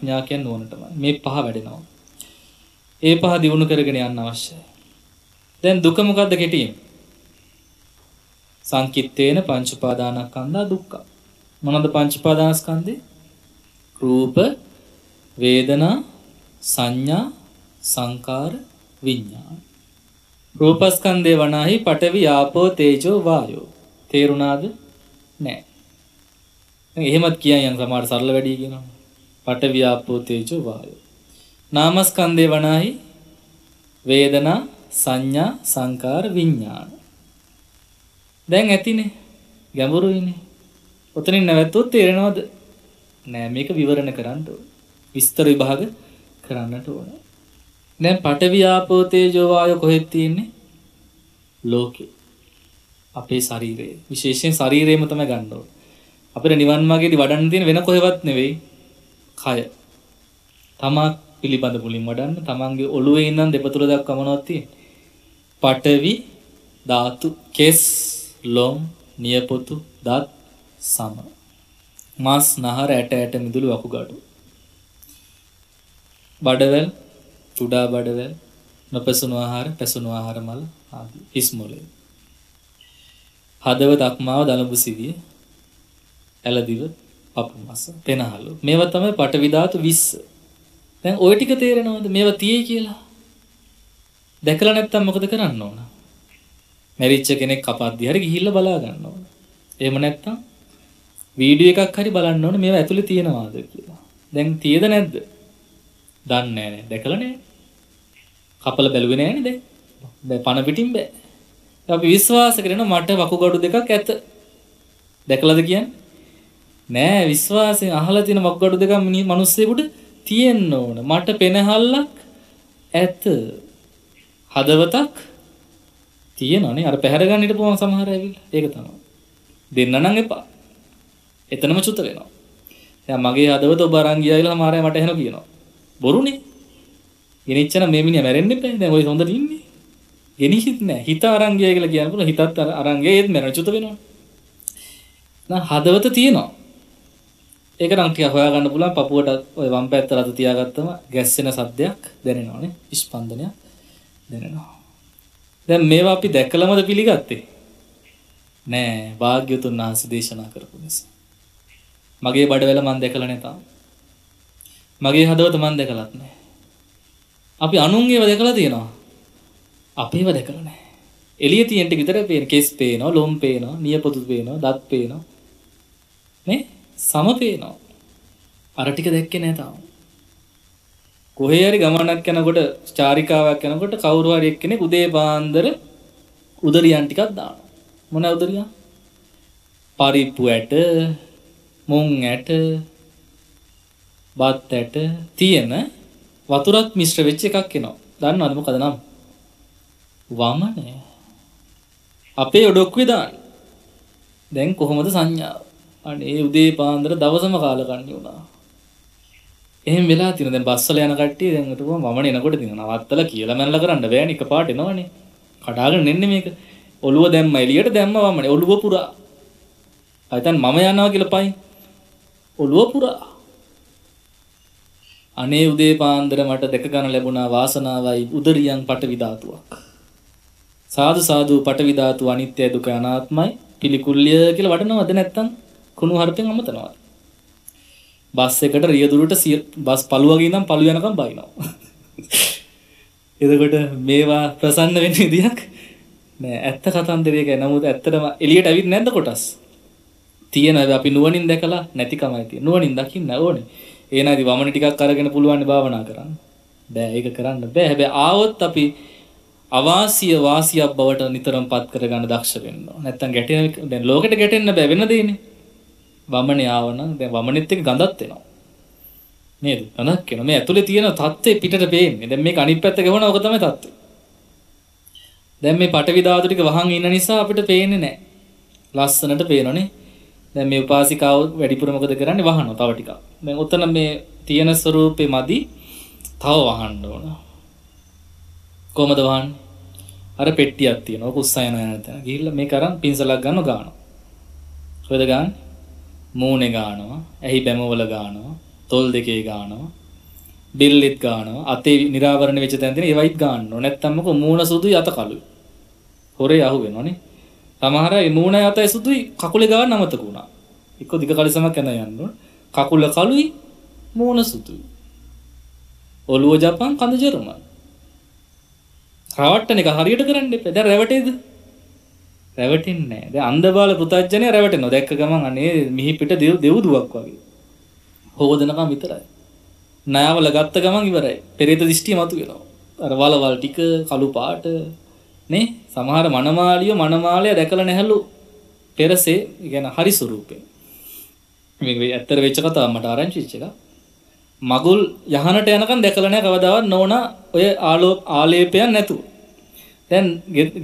ප්‍රඥා කියන්නේ නුවණටම. මේ පහ වැඩෙනවා. ඒ පහ දියුණු කරගෙන යන්න අවශ්‍යයි. දැන් දුක මොකද්ද කෙටියෙන්? සංකිට්ඨේන පංච උපාදානස්කන්ධා දුක්ඛ. මොනවද පංච උපාදානස්කන්ධේ? රූප, වේදනා, සංඥා, සංකාර, විඥාන. රූපස්කන්ධේ වනාහි පඨවි ආපෝ තේජෝ වායෝ. තේරුණාද? නෑ. එහෙමත් කියන් යන සමහර සරල වැඩි කියනවා. පඨවි ආපෝ තේජෝ වායෝ. නාමස්කන්ධේ වනාහි වේදනා සංඥා සංකාර විඥාන. දැන් ඇතිනේ. ගැඹුරුයිනේ. ඔතනින් නැවතුත් තේරෙනවද? නෑ මේක විවරණ කරන්න ඕන. විස්තර විභාග කරන්නට ඕන. දැන් පඨවි ආපෝ තේජෝ වායෝ කොහෙද තියෙන්නේ? ලෝකේ. අපේ ශරීරයේ. විශේෂයෙන් ශරීරයම තමයි ගන්න ඕන. අපිට නිවන් මාර්ගයේදී වඩන්න තියෙන වෙන කොහෙවත් නෙවෙයි. කය. තමා පිළිබඳ මුලින් වඩන්න තමන්ගේ ඔළුවේ ඉඳන් දෙපතුල දක්වා මොනවද තියෙන්නේ? පඨවි ධාතු කෙස් ලොම් නියපොතු දත් සම මස් නහර ඇට ඇට මිදුළු වකුගඩු බඩවැල් තුඩා බඩවැල් නොපැසුණු ආහාර පැසුණු ආහාර මල් ආදී හිස් මොලේ හදවත අක්මාව දලබු සිවිය ඇලදිව පපු මස පෙනහලු මේවා තමයි පටවි ධාතු 20 දැන් ওই ටික තේරෙනවද? මේවා තියෙයි කියලා? දැකලා නැත්තම් මොකද කරන්න ඕන? මැරිච්ච කෙනෙක් කපද්දි හරි ගිහිල්ලා බලා ගන්න ඕන. එහෙම නැත්තම් වීඩියෝ එකක් හරි බලන්න ඕන මේවා ඇතුලේ තියෙනවාද කියලා. දැන් තියෙද නැද්ද? දන්නේ නැහැ. දැකලා නැහැ. කපල බැලුවේ නැහැනේ දැන්. දැන් පණ පිටින් බෑ. අපි විශ්වාස කරන මට වකුගඩු දෙකක් ඇත. දැකලාද කියන්නේ? නෑ විශ්වාසයෙන් අහලා තියෙන වකුගඩු දෙකක් මිනිස්සෙකුට තියෙන්න ඕන. මට පෙනහල්ලක් ඇත. හදවතක් තියෙනනේ අර පැහැර ගන්න හිටපුවම සමහර ඇවිල්ලා. ඒක තමයි. දෙන්න නම් එපා. එතනම චුත වෙනවා. දැන් මගේ හදවත ඔබ අරන් ගියා කියලා මාරයා මට එහෙම කියනවා. බොරුනේ. ගෙනිච්චන මේ මිනිහා මැරෙන්න එපා. දැන් ඔය හොඳට ඉන්නේ. ගෙනිහිත් නෑ. හිත අරන් ගියා කියලා කියන්න පුළුවන් හිතත් අරන් ගියා. ඒත් මැරෙන චුත වෙනවා. නම් හදවත තියෙනවා. ඒක නම් ටික හොයාගන්න පුළුවන්. පපුවට ඔය වම් පැත්ත රත තියාගත්තම ගැස්සෙන සද්දයක් දැනෙනවානේ. ස්පන්දනයක් දැනෙනවා. දැන් මේවා අපි දැකලමද පිළිගත්තේ? නෑ. භාග්‍යතුන් වහන්සේ දේශනා කරපු නිසා. මගේ බඩවැල මන් දැකලා නැතා මගේ හදවත මන් දැකලත් නෑ. අපි අනුන්ගේව දැකලා තියෙනවා. අපේව දැකලා නෑ. එළිය තියෙන ටික විතර පේන. කෙස් පේනවා ලොම් පේනවා නියපොතු පේනවා දත් පේනවා. නේ? සම පේනවා අර ටික දැක්කේ නෑ තාම. කොහේ හරි ගමනක් යනකොට චාරිකාවක් යනකොට කවුරු හරි එක්කෙනෙක් උදේ පාන්දර උදරියන් ටිකක් දානවා. මොන උදරියන් පරිප්පු ඇට මුං ඇට බත් ඇට තියෙන වතුරත් මිශ්‍ර වෙච්ච එකක් එනවා. දන්නවද මොකද නම්? වමනේ. අපේ ඔඩොක්කුවේ දාන්න. දැන් කොහොමද සංඥාව? අනේ උදේ පාන්දර දවසම කාල කන්නේ වුණා එහෙම වෙලා තියෙන දැන් බස්සල යන කට්ටිය දැන් හිටපුවා මම එනකොට දින නවත්තලා කියලා මැනලා කරන්න බෑනේ එකපාරට එනවනේ. කඩාගෙන එන්නේ මේක. ඔළුව දැම්ම එළියට දැම්ම වමනේ. ඔළුව පුරා. අයිතන් මම යනවා කියලා පයින්. ඔළුව පුරා. අනේ උදේ පාන්දර මට දැක ගන්න ලැබුණා වාසනාවයි උදරියන් පටවි ධාතුවක්. සාදු සාදු පටවි ධාතු අනිත්‍ය දුක අනාත්මයි. පිළිකුල්ය කියලා වඩනවද නැත්තම්? කුණු හarpෙන් අමතනවද බස් එකට රියදුරට බස් පළුවගේ ඉඳන් පළු යනකම් බයිනවා. එතකොට මේවා ප්‍රසන්න වෙන්න විදියක් නෑ. ඇත්ත කතන්දරයක නමුත් ඇත්තටම එළියට ඇවිත් නැද්ද කොටස්? තියෙන අපි නුවණින් දැකලා නැතිකමයි තියෙන නුවණින් දකින්න ඕනේ. ඒ නැති වමන ටිකක් අරගෙන පුළුවන් භාවනා කරන්න. බෑ ඒක කරන්න බෑ. හැබැයි ආවොත් අපි අවාසිය වාසියක් බවට නිතරම පත් කරගන්න දක්ෂ වෙන්න ඕන. නැත්තම් ගැටෙන දැන් ලෝකෙට ගැටෙන්න බෑ. වෙන දෙන්නේ වමනේ ආවනම් දැන් වමනෙත් එක්ක ගඳක් එනවා නේද ගඳක් එනවා මේ ඇතුලේ තියෙන தත්ත්වය පිටට පේන්නේ දැන් මේක අනිත් පැත්ත ගවන ඕක තමයි தත්ත්වය දැන් මේ පටවි ධාතු ටික වහන් ඉන්න නිසා අපිට පේන්නේ නැහැ ලස්සනට පේනනේ දැන් මේ උපාසිකාව වැඩිපුර මොකද කරන්නේ වහනවා තව ටිකක්. දැන් උතන මේ තියෙන ස්වරූපේ මදි තව වහන්න ඕන. කොහමද වහන්නේ? අර පෙට්ටියක් තියෙනවා. කුස්සයන යන තැන. ගිහිල්ලා මේක අරන් පින්සලක් ගන්නව ගන්නවා. කොහෙද ගන්න? මූණේ ගන්නවා. ඇහි බැමවල ගන්නවා. තොල් දෙකේ ගානවා. බිල්ලිත් ගානවා. අතේ නිරාවරණ වෙච්ච තැන තියෙන ඒවයිත් ගන්නවා. නැත්තම් මොකෝ මූණ සුදුයි අත කළුයි. හොරේ අහු වෙනවනේ. සමහර අය මූණ අතයි සුදුයි කකුලේ ගාන අමතක වුණා. එක්ක දිග කලිසමක් යන යන්න කකුල කළුයි මූණ සුදුයි. ඔළුව ජපන් කඳ ජර්මන්. රවට්ටන එක හරියට කරන්න එපා. දැන් රැවටේද? රැවටෙන්නේ නැහැ. දැන් අන්ධබාල පුතඥය රැවටෙනවා. දැක්ක ගමන් අනේ මිහි පිට දෙව්දුවක් වගේ. හොවදනකම් විතරයි. ණයවල ගත්ත ගමන් ඉවරයි. පෙරේත දිෂ්ටිය මතුවෙනවා. අර වලවල් ටික කළු පාට නේ සමහර මනමාලිය මනමාලය දැකලා නැහැලු පෙරසේ ගැන හරි ස්වරූපේ. මේක ඇත්තට වෙච්ච කතාවක් මට ආරංචි වෙච්ච එකක්. මගුල් යහනට යනකම් දැකලා නැහැ කවදාවත් නෝනා ඔය ආලෝක ආලේපයක් නැතුව. දැන්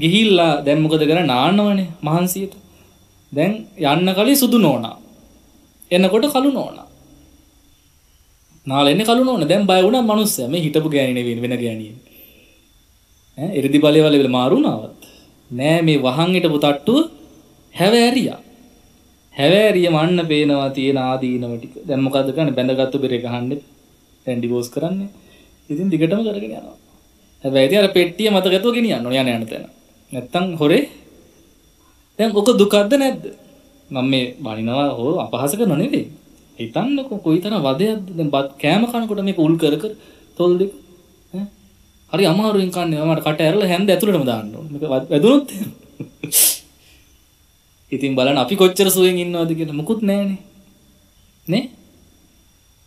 ගිහිල්ලා දැන් මොකද කරන්නේ නාන්නවනේ මහන්සියට. දැන් යන්න කලින් සුදු නෝනා. එනකොට කළු නෝනා. නාලෙන්නේ කළු නෝනා. දැන් බය වුණා මිනිස්සයා. මේ හිටපු ගෑණි නෙවෙයි වෙන ගෑණියෙක්. ඈ එරිදි බලය වල මාරුණාවත්. නෑ මේ වහන් හිටපු තට්ටුව හැවෑරියා. හැවෑරිය මන්න පේනවා තියෙන ආදීනව ටික. දැන් මොකද්ද කරන්නේ? බැඳගත්තු බෙරේ ගහන්නේ. දැන් ඩිවෝස් කරන්නේ. ඉතින් දිගටම කරගෙන යනවා. හැබැයි ඉතින් අර පෙට්ටිය මතකතුව ගෙනියන්න ඕන යන යන තැන. නැත්තම් හොරේ දැන් ඔක දුකක්ද නැද්ද? මම මේ බනිනවා හෝ අපහාස කරනව නෙවෙයි. හිතන්නකො කොයිතරම් වදයක්ද දැන් බත් කෑම කනකොට මේක උල් කර කර තොල් දෙක හරි අමාරුවෙන් කන්නේ මට කට ඇරලා හැන්ද ඇතුළටම දාන්න ඕන. මේක වැදුනොත් ඉතින් බලන්න අපි කොච්චර සුවෙන් ඉන්නවද කියලා මුකුත් නැහනේ. නේ?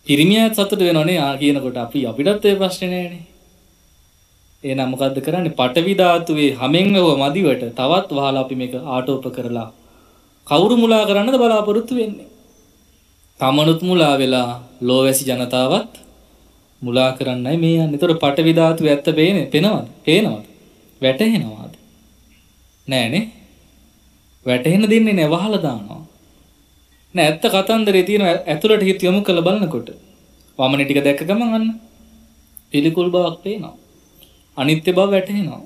පිරිමියාත් සතුට වෙනවනේ ආ කියනකොට අපි අපිටත් ඒ ප්‍රශ්නේ නැහනේ. එහෙනම් මොකද්ද කරන්නේ? පටවි ධාතුවේ හැමෙන් හෝ මදිවට තවත් වහලා අපි මේක ආටෝප කරලා කවුරු මුලා කරන්නද බලාපොරොත්තු වෙන්නේ? තමනුත් මුලා වෙලා ලෝවැසි ජනතාවත් මුලා කරන්නයි මේ යන්නේ. ඒතර පටවි ධාතුවේ ඇත්ත පේන්නේ? පේනවද? පේනවද? වැටහෙනවද? නෑනේ. වැටහෙන්න දෙන්නේ නෑ වහලා දානවා. නෑ ඇත්ත කතන්දරේ තියෙන ඇතුළට හිත යොමු කරලා බලනකොට වමනේ ටික දැක්ක ගමන් අන්න පිළිකුල් බවක් පේනවා. අනිත්‍ය බව වැටහෙනවා.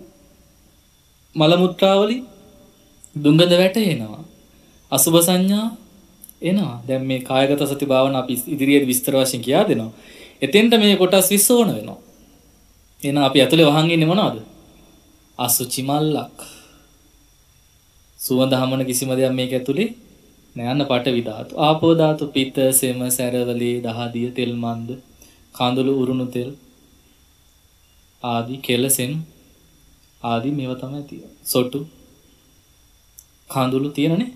මල මුත්‍රාවලින් දුංගඳ වැටහෙනවා. අසුබ සංඥා එනවා. දැන් මේ කායගත සති භාවන අපි ඉදිරියේ විස්තර වශයෙන් කියා දෙනවා. එතෙන්ට මේ කොටස් 20 ඕන වෙනවා. එහෙනම් අපි ඇතුලේ වහන් ඉන්නේ මොනවද? අසුචි මල්ලක්. සුවඳ හමන කිසිම දෙයක් මේක ඇතුලේ නෑන්න පටවි ධාතු. ආපෝ ධාතු පිත, සෙම, සැරවලේ, දහදිය, තෙල් මන්ද, කඳුළු උරුණු තෙල් ආදී කෙලසෙන් ආදී මේවා තමයි තියෙන්නේ. සොටු කඳුළු තියෙනනේ.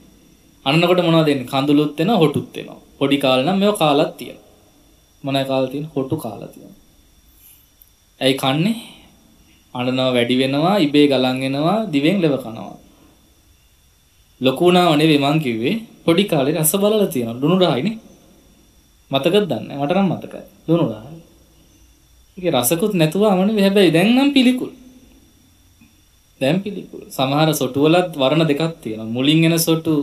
අන්නකොට මොනවද දෙන්නේ? කඳුළුත් වෙනවා, හොටුත් වෙනවා. පොඩි කාලේ නම් මේවා කාලක් තියෙනවා. මොනයි කාලේ තියෙන? හොටු කාලා තියෙනවා. ඇයි කන්නේ? අඬනවා වැඩි වෙනවා, ඉබේ ගලන් එනවා, දිවෙන් ලෙව කනවා. ලොකු වුණාම නෙවෙයි මං කිව්වේ පොඩි කාලේ රස බලලා තියෙනවා. ලුණු රහයිනේ. මතකද දන්නේ? මට නම් මතකයි. ලුණු රහයි. ඒක රසකුත් නැතුව අමනේ හැබැයි දැන් නම් පිළිකුල්. දැන් පිළිකුල්. සමහර සොටු වලත් වර්ණ දෙකක් තියෙනවා. මුලින් එන සොටු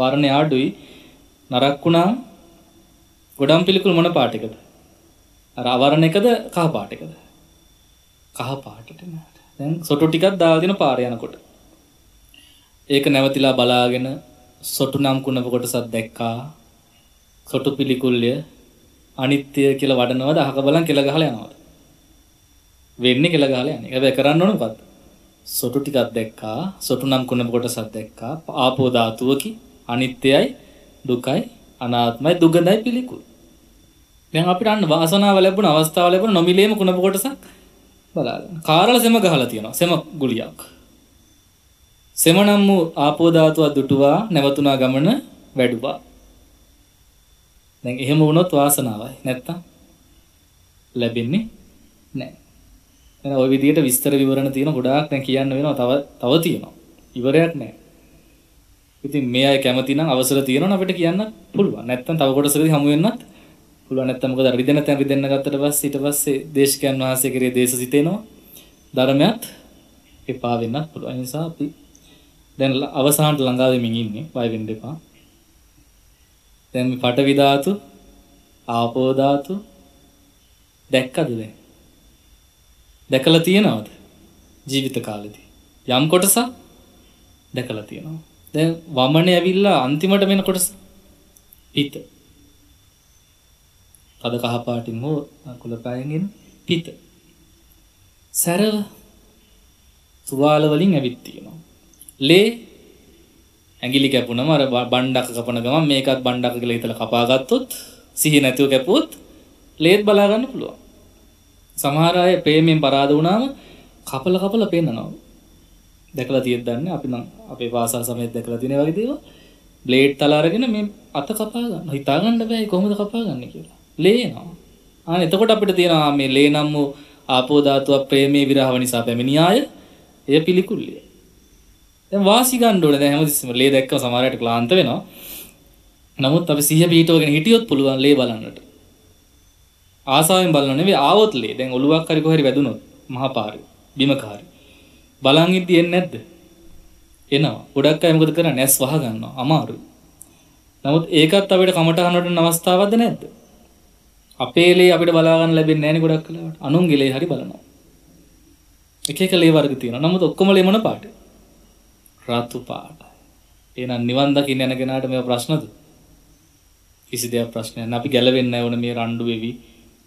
වර්ණය අඩුයි. නරක් වුණා ගොඩම් පිළිකුල් මොන පාටකද? අර අවරණ එකද කහ පාටකද? කහ පාටට නෑ. දැන් සොටු ටිකක් දාලා දෙන පාර යනකොට. ඒක නැවතිලා බලාගෙන සොටු නම් කුණප කොටසක් දැක්කා. සොටු පිළිකුල්ය අනිත්‍ය කියලා වඩනවද අහක බලන් කෙල ගහලා යනවද? වෙන්නේ කියලා ගහලා යන්නේ. හැබැයි කරන්න ඕන මොකද්ද? සොටු ටිකක් දැක්කා, සොටු නම් කුණප කොටසක් දැක්කා. ආපෝ ධාතුවකි, අනිත්‍යයි, දුකයි, අනාත්මයි, දුගඳයි පිළිකුල්. දැන් අපිට අන්න වාසනාව ලැබුණ අවස්ථාව ලැබුණ නොමිලේම කුණප කොටසක් බලාගන්න. කාරල සෙම ගහලා තියෙනවා. සෙම ගුලියක්. සෙම නම් වූ ආපෝ ධාතුව දුටුවා නැවතුණා ගමන වැඩුවා. දැන් එහෙම වුණොත් වාසනාවයි. නැත්තම් ලැබෙන්නේ නැහැ. එහෙනම් ওই විදිහට විස්තර විවරණ තියෙන ගොඩාක් දැන් කියන්න වෙනවා තව තව තියෙනවා. ඉවරයක් නැහැ. ඉතින් මේ අය කැමති නම් අවසර තියෙනවා අපිට කියන්න පුළුවන්. නැත්තම් තව කොටසකදී හමු වෙන්නත් පුළුවන්. නැත්තම් මොකද රිදෙන තැන් රිදෙන්න ගත්තට පස්සේ ඊට පස්සේ දේශකයන් වහන්සේ කෙරේ දේශ සිතේනවා. ධර්මයක් එපා වෙන්නත් පුළුවන්. ඒ නිසා අපි දැන් අවසානට ළඟා වෙමින් ඉන්නේ. බය වෙන්න එපා. දැන් මේ පඨවි ධාතු, ආපෝ ධාතු දැක්කද දැන්? දැකලා තියෙනවද ජීවිත කාලෙදී යම් කොටසක් දැකලා තියෙනවා දැන් වමනේ ඇවිල්ලා අන්තිමට වෙන කොටස පිත තද කහපාටින් හෝ කුලපෑයෙන්ගෙන පිත. සැරව තුවාල වලින් ඇවිත් තියෙනවා. ලේ ඇඟිලි කැපුණම අර බණ්ඩක කපන ගමන් මේකත් බණ්ඩක කියලා හිතලා කපා ගත්තොත් සිහි නැතුව කැපුවොත් ලේත් බලා ගන්න පුළුවන්. සමහර අය ප්‍රේමයෙන් පරාද වුණාම කපල කපල පෙන්නනවා. දැකලා තියෙද්ද දන්නේ අපි නම් අපේ පාසල් සමයේත් දැකලා තියෙන වගේ දේවල් බ්ලේඩ් තල අරගෙන මේ අත කපා ගන්න. හිතා ගන්න බෑ කොහොමද කපා ගන්න කියලා. ලේනවා. ආ එතකොට අපිට තියෙනවා මේ ලේ නම් වූ ආපෝ ධාතුව ප්‍රේමයේ විරහව නිසා පැමිණියාය. එය පිළිකුල්ලිය. දැන් වාසි ගන්න ඕනේ දැන් හැමතිස්සෙම ලේ දැක්කම සමහරයට ක්ලාන්ත වෙනවා. නමුත් අපි සිහිය පිටවගෙන හිටියොත් පුළුවන් ලේ බලන්නට. ආසාවෙන් බලන නෙවෙයි ආවොත් ලේ. දැන් ඔලුවක් හරි කොහරි වැදුනොත් මහා පාරේ බිමක හරි. බලන් ඉද්දි එන්නේ නැද්ද? එනවා. ගොඩක් අය මොකද කරන්නේ? ඇස් වහ ගන්නවා. අමාරුයි. නමුත් ඒකත් අපිට කමටහනට අවස්ථාවක්ද නැද්ද? අපේ ලේ අපිට බලා ගන්න ලැබෙන්නේ නැහැ නේ ගොඩක් කලාවට. අනුන්ගේ ලේ හරි බලනවා. එක එක ලේ වර්ග තියෙනවා. නමුත් ඔක්කොම ලේ මොන පාටද? රතු පාටයි. එහෙනම් නිවන් දකින්න යන කෙනාට මේව ප්‍රශ්නද? කිසි දෙයක් ප්‍රශ්නයක් නෑ. අපි ගැලවෙන්නේ නැහැ ඕන මේ රණ්ඩු වෙවි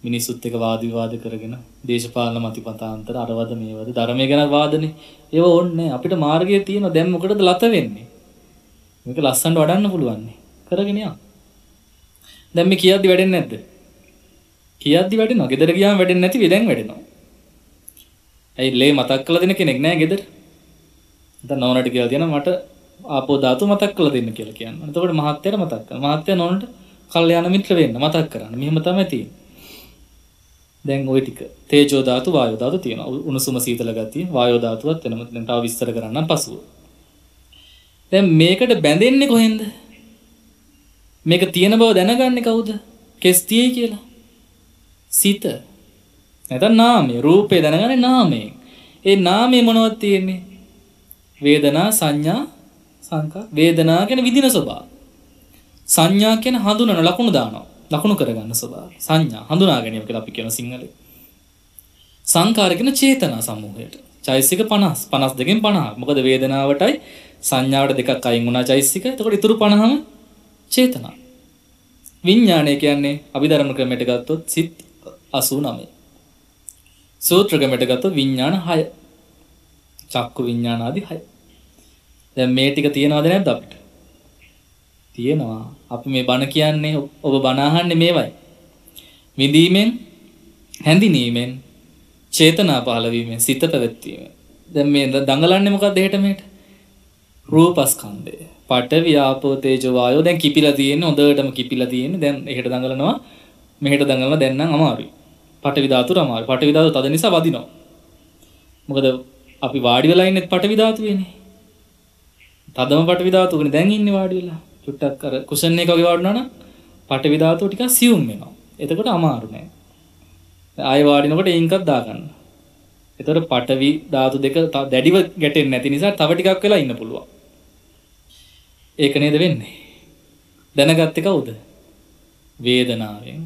මිනිස්සුත් එක්ක වාද විවාද කරගෙන දේශපාලන මතිපතාන්තර අරවද මේවද ධර්මය ගැන වාදනේ. ඒව ඕනේ අපිට මාර්ගය තියෙනවා. දැන් මොකටද ලත වෙන්නේ? මේක ලස්සනට වඩන්න පුළුවන් නේ. කරගෙන යන්න. දැන් මේ කියද්දි වැඩෙන්නේ නැද්ද? කියද්දි වැඩෙනවා. ගෙදර ගියාම වැඩෙන්නේ නැති වෙ දැන් වැඩෙනවා. ඇයි ලේ මතක් කරලා දෙන කෙනෙක් නෑ ගෙදර? දැන් නෝනට කියලා තියෙනවා මට ආපෝ ධාතු මතක් කරලා දෙන්න කියලා කියනවා. එතකොට මහත්තයාට මතක් කරනවා. මහත්තයා නෝනට කල්යාණ මිත්‍ර වෙන්න මතක් කරන්න. මෙහෙම තමයි තියෙන්නේ. දැන් ওই ටික තේජෝ ධාතු වායෝ ධාතු තියෙනවා. උණුසුම සීතල ගතිය වායෝ ධාතුවත් වෙනම දැන් තව විස්තර කරන්නම් පසුව. දැන් මේකට බැඳෙන්නේ කොහෙන්ද? මේක තියෙන බව දැනගන්නේ කවුද? කෙස් තියෙයි කියලා. සිත. නැත්නම් නාමය. රූපේ දැනගන්නේ නාමයෙන්. ඒ නාමයේ මොනවද තියෙන්නේ? වේදනා සංඥා සංකා වේදනා කියන විදින ස්වභාව. සංඥා කියන හඳුනන ලකුණු දානවා. ලකුණු කරගන්න ස්වභාවය. සංඥා හඳුනා ගැනීම කියලා අපි කියන සිංහලේ. සංකාර කියන චේතනා සමූහයට. චෛසික 50 52කින් 50. මොකද වේදනාවටයි සංඥාවට දෙකක් අයින් වුණා චෛසික. එතකොට ඉතුරු 50ම චේතනා. විඥානය කියන්නේ අභිධර්ම ක්‍රමයට ගත්තොත් සිත් 89. සූත්‍ර ක්‍රමයට ගත්තොත් විඥාන 6. චක්කු විඥාන ආදී 6. දැන් මේ ටික තියනවද නැද්ද අපිට? තියෙනවා. අපි මේ බණ කියන්නේ ඔබ බණ අහන්නේ මේවයි. විඳීමෙන්, හැඳිනීමෙන්, චේතනා පහළ වීමෙන්, සිත පැවැත්වීමෙන්. දැන් මේ දඟලන්නේ මොකක්ද එහෙට මෙහෙට? රූපස්කන්ධය. පඨවි ආපෝ තේජෝ වායෝ දැන් කිපිලා තියෙන්නේ හොඳටම කිපිලා තියෙන්නේ. දැන් එහෙට දඟලනවා. මෙහෙට දඟලනවා දැන් නම් අමාරුයි. පඨවි ධාතුර අමාරුයි. පඨවි ධාතුව තද නිසා වදිනවා. මොකද අපි වාඩි වෙලා ඉන්නේ පඨවි ධාතුවේනේ. තදම පඨවි ධාතුවනේ දැන් ඉන්නේ වාඩි වෙලා. චුට්ටක් අර කුෂන් එක වගේ වඩනවා නම් පටවි ධාතුව ටිකක් සියුම් වෙනවා. එතකොට අමාරු නෑ. ආයෙ වාඩිනකොට ඒකක් දාගන්න. එතකොට පටවි ධාතු දෙක දැඩිව ගැටෙන්නේ නැති නිසා තව ටිකක් වෙලා ඉන්න පුළුවන්. ඒක නේද වෙන්නේ? දැනගත්තේ කවුද? වේදනාවෙන්.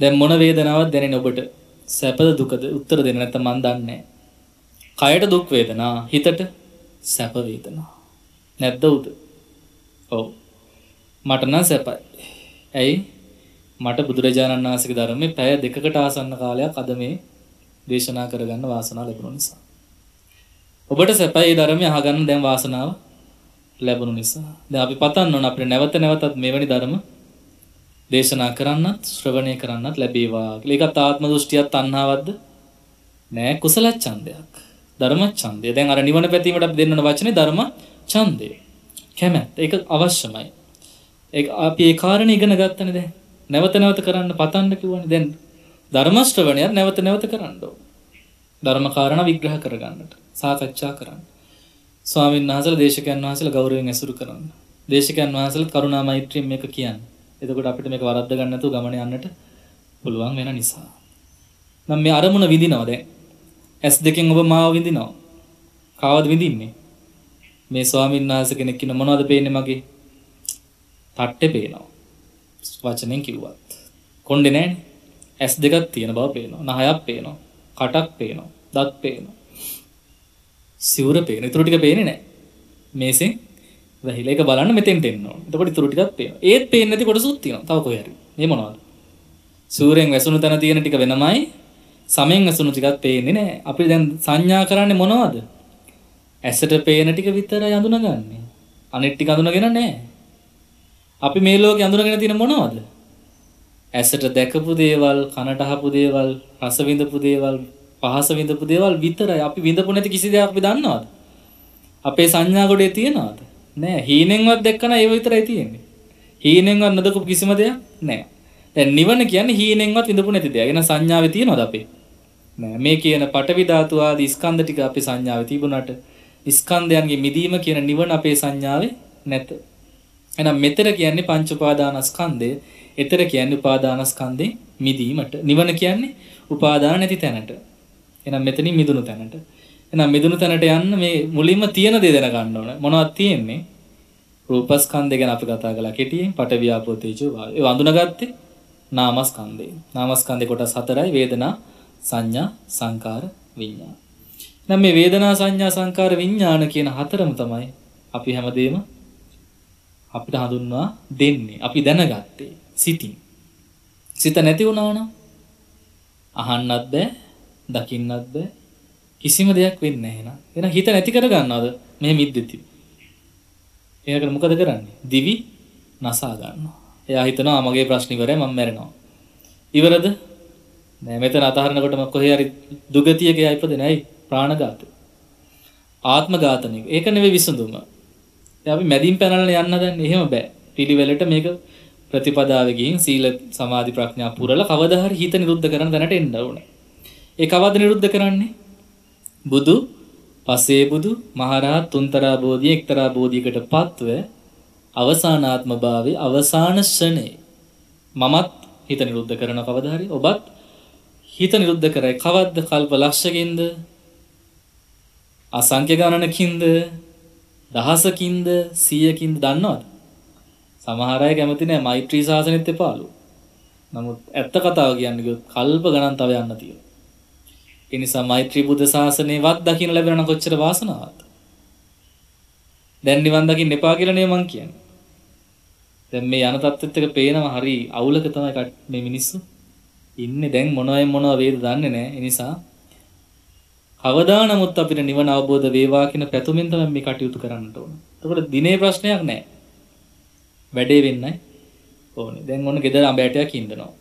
දැන් මොන වේදනාවක් දැනෙන ඔබට? සැපද දුකද? උත්තර දෙන්න නැත්නම් මන් දන්නේ නැහැ. කයට දුක් වේදනා, හිතට සැප වේදනා. නැද්ද උද? ඔව්. මට නම් සැපයි. ඇයි? මට බුදුරජාණන් වහන්සේගේ ධර්මයේ පැය දෙකකට ආසන්න කාලයක් අද මේ දේශනා කරගන්න වාසනාව ලැබුණ නිසා. ඔබට සැපයි ධර්මය අහගන්න දැන් වාසනාව ලැබුණු නිසා. දැන් අපි පතන්න ඕන අපිට නැවත නැවතත් මෙවැනි ධර්ම දේශනා කරන්නත් ශ්‍රවණය කරන්නත් ලැබේවා කියලා. ඒකත් ආත්ම දෘෂ්ටියක් තණ්හාවක්ද? නෑ කුසල ඡන්දයක්. ධර්ම ඡන්දය. දැන් අර නිවන පැතීමට අපි දෙන්නන වචනේ ධර්ම ඡන්දය. කැමැත්ත. ඒක අවශ්‍යමයි. ඒක අපි ඒ කාරණේ ඉගෙන ගත්තනේ දැන්. නැවත නැවත කරන්න පතන්න කිව්වනේ. දැන් ධර්ම ශ්‍රවණයත් නැවත නැවත කරන්න ඕන. ධර්ම කාරණා විග්‍රහ කරගන්නට, සාකච්ඡා කරන්න. ස්වාමීන් වහන්සේලා දේශකයන් වහන්සේලා ගෞරවයෙන් ඇසුරු කරන්න. දේශකයන් වහන්සේලා කරුණා මෛත්‍රියෙන් මේක කියන්නේ. එතකොට අපිට මේක වරද්ද ගන්න නැතුව ගමන යන්නට පුළුවන් වෙන නිසා. මම මේ අරමුණ විඳිනවා දැන්. S දෙකෙන් ඔබ මාව විඳිනවා. කාවද විඳින්නේ? මේ ස්වාමීන් වහන්සේ කෙනෙක් ඉන්න මොනවද පේන්නේ මගේ? තට්ටේ පේනවා. වචනෙන් කිව්වත්. කොණ්ඩේ නෑනේ. ඇස් දෙකක් තියෙන බව පේනවා. නහයක් පේනවා. කටක් පේනවා. දත් පේනවා. සිවුර පේනවා. ඊටු ටික පේන්නේ නෑ. මේසෙන් වැහිලා ඒක බලන්න මෙතෙන්ට එන්න ඕන. එතකොට ඊටු ටිකක් පේනවා. ඒත් පේන්නේ නැති කොටසුත් තියෙනවා. තව කොහේ හරි. මේ මොනවද? සූරයෙන් වැසුණු තැන තියෙන ටික වෙනමයි සමෙන් වැසුණු ටිකක් පේන්නේ නැහැ. අපි දැන් සංඥා කරන්නේ මොනවද? ඇසට පේන ටික විතරයි අඳුනගන්නේ. අනිත් ටික අඳුනගෙන නැහැ. අපි මේ ලෝකේ අඳුනගෙන තියෙන මොනවද? ඇසට දැකපු දේවල්, කනට අහපු දේවල්, රස විඳපු දේවල්, පහස විඳපු දේවල් විතරයි. අපි විඳපු නැති කිසි දෙයක් අපි දන්නවද? අපේ සංඥා ගොඩේ තියනවද? නෑ. හීනෙන්වත් දැක්කම ඒව විතරයි තියෙන්නේ. හීනෙන්වත් නොදකපු කිසිම දෙයක් නෑ. දැන් නිවන කියන්නේ හීනෙන්වත් විඳපු නැති දෙයක්. එන සංඥාවේ තියනවද අපේ? නෑ. මේ කියන පටවි ධාතු ආදී ස්කන්ධ ටික අපේ සංඥාවේ තිබුණාට ස්කන්ධයන්ගේ මිදීම කියන නිවන අපේ සංඥාවේ නැත. එහෙනම් මෙතර කියන්නේ පංච උපාදානස්කන්ධය. එතර කියන්නේ උපාදානස්කන්ධේ මිදීමට. නිවන කියන්නේ උපාදාන නැති තැනට. එහෙනම් මෙතනින් මිදුණු තැනට. එහෙනම් මිදුණු තැනට යන්න මේ මුලින්ම තියෙන දේ දැනගන්න ඕන. මොනවද තියෙන්නේ? රූපස්කන්ධය ගැන අපි කතා කළා කෙටියෙන්. පඨවි ආපෝ තේජෝ වායෝ. ඒ වඳුනගත්තේ නාමස්කන්ධේ. නාමස්කන්ධේ කොටස් හතරයි වේදනා, සංඥා, සංකාර, විඤ්ඤාණ. නම් මේ වේදනා සංඥා සංකාර විඥාන කියන හතරම තමයි අපි හැමදේම අපිට හඳුන්වා දෙන්නේ. අපි දැනගත්තේ සිතින්. සිත නැති වුණා නම් අහන්නත් බෑ, දකින්නත් බෑ. කිසිම දෙයක් වෙන්නේ නැහැ නේද? එහෙනම් හිත නැති කර ගන්නවද මේ මිද්දෙති? එයාකට මොකද කරන්නේ? දිවි නසා ගන්නවා. එයා හිතනවා මගේ ප්‍රශ්න ඉවරයි මම මැරෙනවා. ඉවරද? නෑ මෙතන අතහරිනකොට මම කොහේ හරි දුගතියක යයිපද නැයි ප්‍රාණඝාතය. ආත්ම ඝාතනය. ඒක නෙවෙයි විසඳුම. අපි මැදින් පැනලා යන්න දන්නේ එහෙම බෑ. පිළිවෙලට මේක ප්‍රතිපදාවේ ගිහින් සීල සමාධි ප්‍රඥා පුරලා කවදා හරි හිත නිරුද්ධ කරන තැනට එන්න ඕනේ. ඒ කවද නිරුද්ධ කරන්නේ? බුදු පසේ බුදු මහරහත් තුන්තරා බෝධිය එක්තරා බෝධියකට පත්ව අවසානාත්ම භාවයේ අවසාන ශ්‍රණේ මමත් හිත නිරුද්ධ කරන කවදා හරි ඔබත් හිත නිරුද්ධ කරයි කවද්ද කල්ප ලක්ෂකින්ද අසංඛ්‍ය ගණනකින්ද දහසකින්ද සීයකින්ද දන්නවද? සමහර අය කැමති නෑ මෛත්‍රී ශාසනෙත් එපාලු. නමුත් ඇත්ත කතාව කියන්නේ කිව්වොත් කල්ප ගණන් තව යන්න තියෙනවා. ඒ නිසා මෛත්‍රී බුද්ධ ශාසනයවත් දකින්න ලැබෙන නම් කොච්චර වාසනාවක්ද? දැන් නිවන් දකින්න එපා කියලා නේ මං කියන්නේ. දැන් මේ යන තත්ත්වෙත් එක පේනවා හරි අවුලක තමයි මේ මිනිස්සු ඉන්නේ දැන් මොනවයි මොනව වේද දන්නේ නැහැ. ඒ නිසා කවදා නමුත් අපිට නිවන අවබෝධ වේවා කියන පැතුමින් තමයි මේ කටයුතු කරන්න ඕන. එතකොට දිනේ ප්‍රශ්නයක් නැහැ. වැඩේ වෙන්නයි ඕනේ. දැන් ඔන්න ගෙදර අඹ ඇටයක් ඉඳනවා.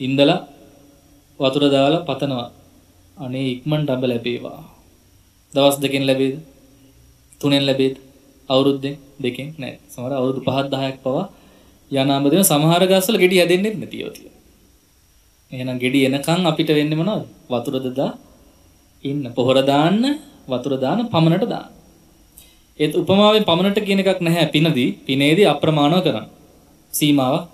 ඉඳලා වතුර දාලා පතනවා. අනේ ඉක්මනට අඹ ලැබේවා. දවස් දෙකෙන් ලැබේද? තුනෙන් ලැබේද? අවුරුද්දෙන් දෙකෙන් නෑ. සමහර අවුරුදු 5ක් 10ක් පවා යන අඹ දෙන සමහර ගස්වල ගෙඩි හැදෙන්නේ නැතිව තියෙනවා. එහෙනම් ගෙඩි එනකන් අපිට වෙන්නේ මොනවද? වතුරද දා ඉන්න පොහොර දාන්න වතුර දාන පමණට දාන්න. ඒත් උපමාවෙන් පමණට කියන එකක් නැහැ පිනදී පිනේදී අප්‍රමාණව කරන්න. සීමාවක්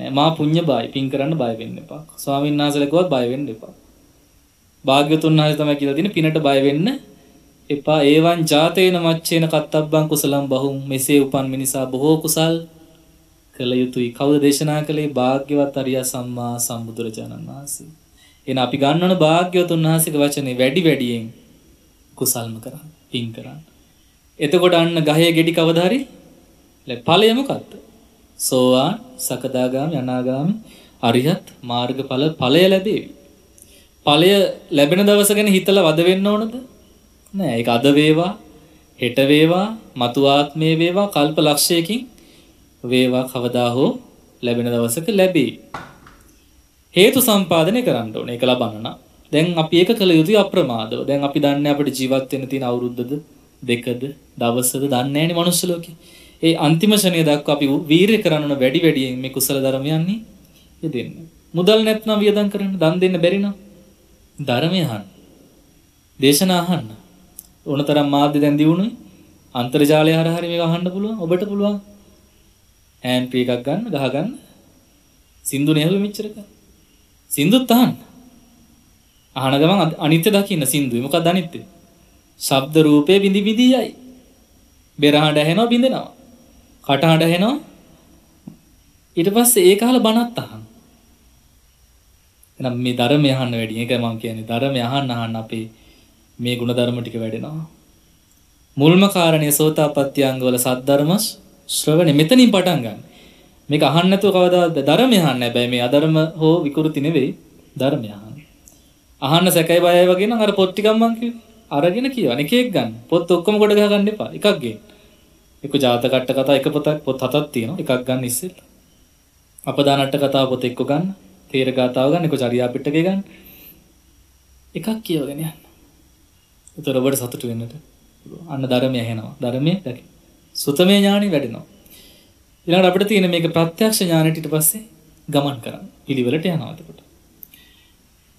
මා පුඤ්ඤ බයි පින් කරන්න බය වෙන්න එපා. ස්වාමීන් වහන්සේලා කිව්වත් බය වෙන්න එපා. භාග්‍යතුන් වහන්සේ තමයි කියලා තියෙන්නේ පිනට බය වෙන්න එපා. ඒවන් ජාතේන මච්චේන කත්තබ්බං කුසලම් බහුම් මෙසේ උපන් මිනිසා බොහෝ කුසල් කළ යුතුයි. කවුද දේශනා කළේ? භාග්‍යවත් අරියා සම්මා සම්බුදුරජාණන් වහන්සේ. එන අපි ගන්නවන භාග්‍යවතුන් වහන්සේගේ වචනේ වැඩි වැඩියෙන් කුසල්ම කරන්න, පින් කරන්න. එතකොට අන්න ගහේ ගෙඩි කවදා හරි ඵලය මොකක්ද? සෝවාන්, සකදාගාමි, අනාගාමි, අරිහත් මාර්ගඵල ඵලය ලැබේවි. ඵලය ලැබෙන දවස ගැන හිතලා වද වෙන්න ඕනද? නෑ ඒක අද වේවා, හෙට වේවා, මතු ආත්මේ වේවා, කල්ප ලක්ෂයකින් වේවා කවදා හෝ ලැබෙන දවසක ලැබේ. හේතු සම්පාදනය කරන්න ඕනේ ඒක ලබන්න නම්. දැන් අපි ඒක කළ යුතුයි අප්‍රමාදව. දැන් අපි දන්නේ අපිට ජීවත් වෙන්න තියෙන අවුරුද්දද දෙකද දවසද දන්නේ නැහැනේ මනුස්ස ලෝකේ. ඒ අන්තිම ෂණය දක්වා අපි වීරිය කරන්න ඕන වැඩි වැඩියෙන් මේ කුසල ධර්මයන්හි යෙදෙන්න. මුදල් නැත්නම් වියදම් කරන්න දන් දෙන්න බැරි නම් ධර්මය අහන්න. දේශනා අහන්න. ඕනතරම් මාධ්‍ය දැන් දිනුනේ අන්තර්ජාලය හරහා හරි මේක අහන්න පුළුවන් ඔබට පුළුවන්. හෑන්ඩ් එකක් ගන්න ගහගන්න. සින්දු නෙහළු මෙච්චර කරා. සින්දුත් අහන්න. අහන ගමන් අනිත්‍ය දකින්න සින්දුවේ. මොකක්ද අනිත්‍ය? ශබ්ද රූපේ විඳි විඳි යයි. බෙරහඬ ඇහෙනවා බින්දෙනවා. කටහඬ ඇහෙනවා. ඊට පස්සේ ඒක අහලා බණත් අහන්න. එහෙනම් මේ ධර්මය අහන්න වැඩි. ඒක මම කියන්නේ ධර්මය අහන්න අහන්න අපේ මේ ಗುಣධර්ම ටික වැඩෙනවා. මුල්ම කාරණය සෝතාපට්ටි අංගවල සද්ධර්ම ශ්‍රවණය මෙතනින් පටන් ගන්න. මේක අහන්න නැතුව කවදාද ධර්මය අහන්න හැබැයි මේ අධර්ම හෝ විකෘති නෙවෙයි ධර්මය අහන්න. අහන්න සැකයි බයයි වගේ නම් අර පොත් ටිකක් මං කිව්වේ. අරගෙන කියවන එක එක ගන්න. පොත් ඔක්කොම කොට ගහ ගන්න එපා. එකක් ගේන්න. එක ජාතක කට්ට කතා එක පොතක් පොත් හතක් තියෙනවා. එකක් ගන්න ඉස්සෙල්ලා. අපදානට්ට කතාව පොත එක්ක ගන්න. තේර ගාතාව ගන්න. එක චරියා පිටකේ ගන්න. එකක් කියවගෙන යන්න. ඒතර ඔබට සතුටු වෙන්නට. අන්න ධර්මය ඇහෙනවා. ධර්මයේ දැක. සුතමේ ඥානෙ වැඩෙනවා. ඊළඟට අපිට තියෙන මේක ප්‍රත්‍යක්ෂ ඥානෙට ඊට පස්සේ ගමන් කරන්න. පිළිවෙලට යනවා එතකොට.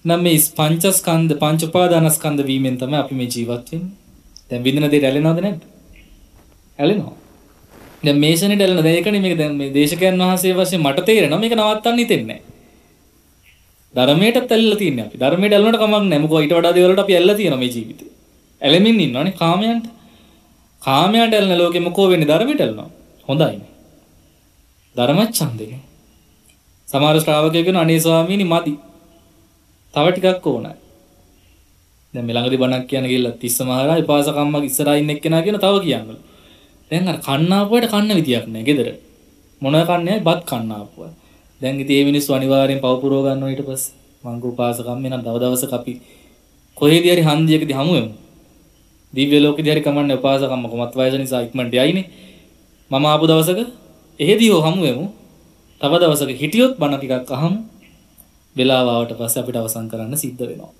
නම් මේ පංචස්කන්ධ පංච උපාදානස්කන්ධ වීමෙන් තමයි අපි මේ ජීවත් වෙන්නේ. දැන් විඳින දේ ඇලෙනවද නැද්ද? ඇලෙනවා. දැන් මේෂනේ ඇලෙන දැන් ඒකනේ මේක දැන් මේ දේශකයන් වහන්සේ වශයෙන් මට තේරෙනවා මේක නවත්තන්න හිතෙන්නේ නැහැ. ධර්මයටත් ඇල්ලලා තියන්නේ අපි. ධර්මයට ඇල්ලුණට කමක් නැහැ. මොකද ඊට වඩා දේවල් වලට අපි ඇල්ලලා තියෙනවා මේ ජීවිතේ. ඇලෙමින් ඉන්නවනේ කාමයන්ට. කාමයන්ට ඇලෙන ලෝකෙ මොකෝ වෙන්නේ ධර්මයට ඇලෙනවා. හොඳයිනේ. ධර්මච්ඡන්දේ. සමහර ශ්‍රාවකයෝ කියන අනේ ස්වාමීනි මදි. තව ටිකක් ඕනයි. දැන් මේ ළඟදී බණක් කියන ගිල්ල තිස්ස මහරජා විපාසකම්මක ඉස්සරහා ඉන්න එක්කෙනා කියන තව කියන්නලු. දැන් අර කන්නාපුවට කන්න විදියක් නැහැ ගෙදර. මොනව කන්නේ බත් කන්නාපුව. දැන් ඉතින් මේ මිනිස්සු අනිවාර්යෙන් පව පුරව ගන්නවා ඊට පස්සේ. මං උපාසකම්මේ නම් දව දවසක අපි කොහේදී හරි හන්දියකදී හමු වෙමු. දිව්‍ය ලෝකෙදී හරි කමන්නේ උපාසකම්ම කොමත් වයස නිසා ඉක්මනට යයිනේ. මම ආපු දවසක එහෙදී හෝ හමු වෙමු. තව දවසක හිටියොත් බණ ටිකක් අහමු. වෙලාව ආවට පස්සේ අපිට අවසන් කරන්න සිද්ධ වෙනවා.